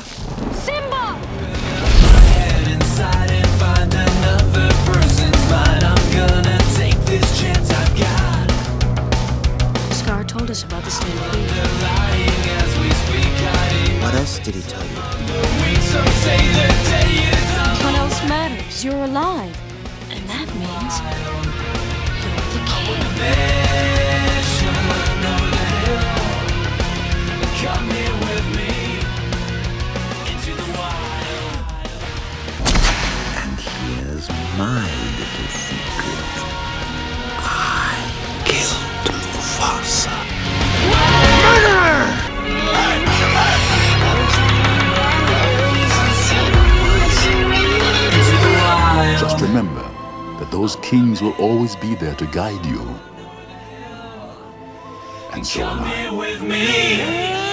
Simba! Head inside and find another person's mind. I'm gonna take this chance I've got. Scar told us about the stampede. Lying as we speak, hiding What else did he tell you? we some say the day is up. What else matters? You're alive. And that means you're the king. My little secret. I killed Mufasa. Just remember that those kings will always be there to guide you. And so am I. Here with me.